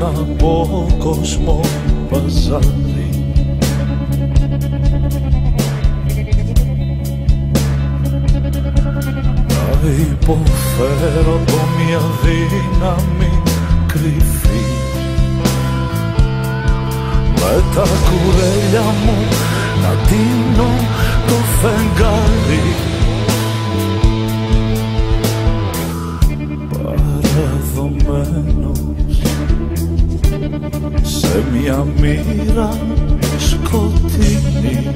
σε ένα απόκοσμο παζάρι να υποφέρω από μια δύναμη κρυφή. Με τα κουρέλια μου να τίνω το φεγγάρι. Παραδομένος σε μια μοίρα σκοτεινή.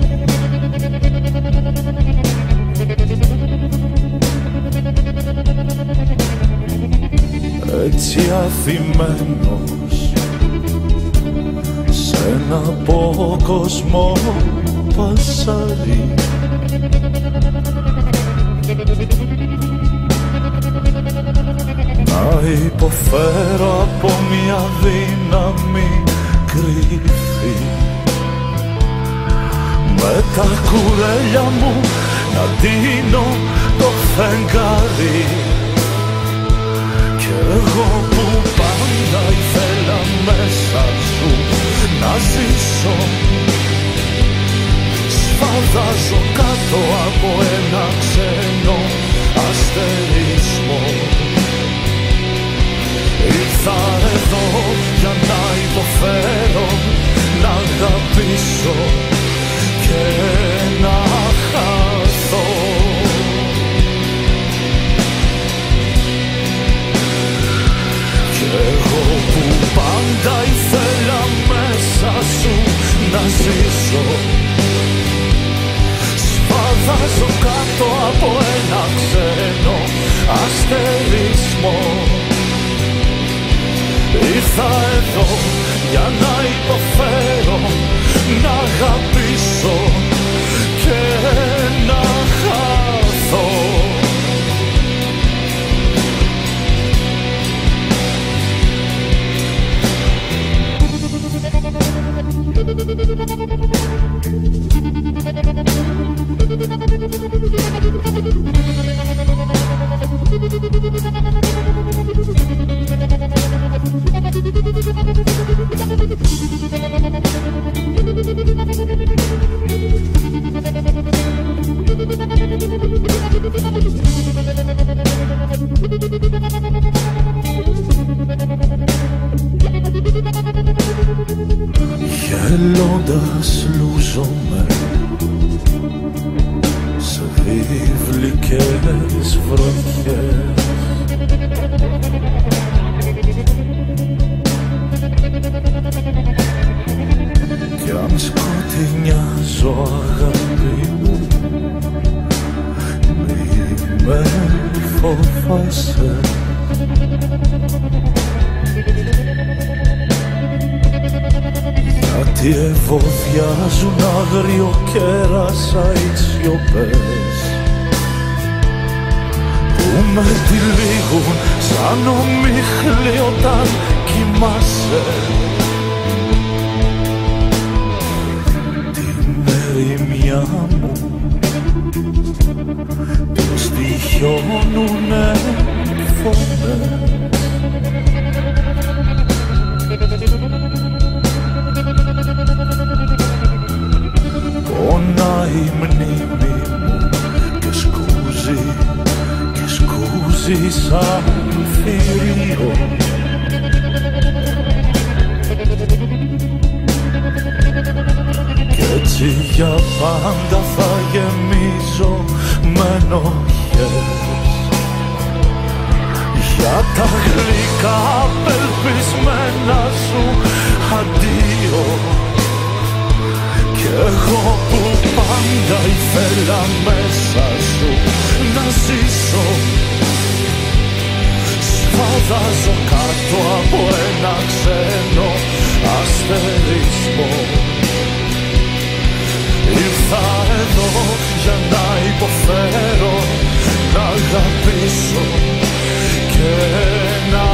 Έτσι αφημένος σε ένα απόκοσμο πασάρι υποφέρω από μια δύναμη κρυφή με τα κουρέλια μου να δίνω το φεγγάρι. Κι εγώ που πάντα ήθελα μέσα σου να ζήσω. Σφαδάζω κάτω από ένα ξένο αστερισμό Ήρθα εδώ για να υποφέρω, να αγαπήσω και να Ήρθα εδώ για να υποφέρω, να αγαπήσω και να χαθώ. Γελώντας すいません。μοιάζουν άγριο κέρασα οι σιωπές. Που με τυλίγουν σαν ομίχλη όταν κοιμάσαι. Την ερημιά μου τους τυχιώνουνε φωτές η μνήμη μου και σκούζει και σκούζει σαν θηρίο. Κι έτσι για πάντα θα γεμίζω με ενοχές για τα γλυκά απελπισμένα σου αντίο εγώ που πάντα ήθελα μέσα σου να ζήσω. Σφαδάζω κάτω από ένα ξένο αστερισμό Ήρθα εδώ για να υποφέρω, να αγαπήσω και να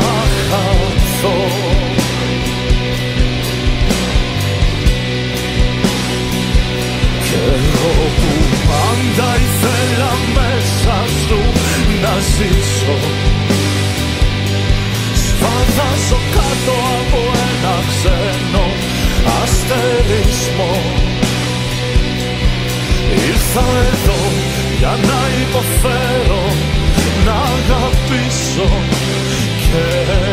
Ήρθα εδώ για να υποφέρω, να αγαπήσω και να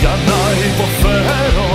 για να υποφέρω